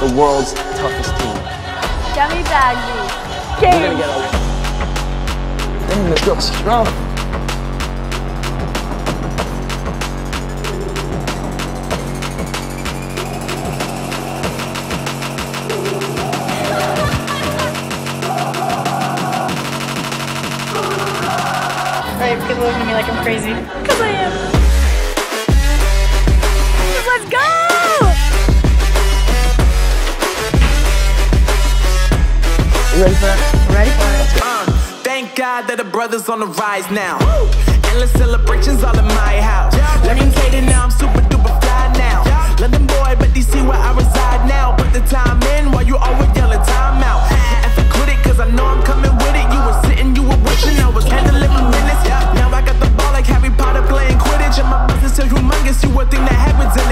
the world's toughest team. Demi Bagby. We're gonna Game. get a. Damn, this girl's strong. Right, people looking at me like I'm crazy. Because I am. ready for that? Ready for that? Uh, thank God that a brother's on the rise now. Woo! Endless celebrations all in my house. Yeah, Let me say that now I'm super duper fly now. Yeah. London boy, but they see where I reside now. Put the time in while you always yelling time out. And for quit it, cause I know I'm coming with it. You were sitting, you were wishing I was handling my minutes. Yeah. Now I got the ball like Harry Potter playing Quidditch. And my business is humongous. You would think that happens in